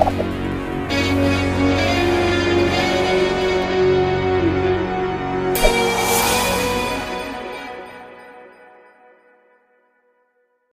you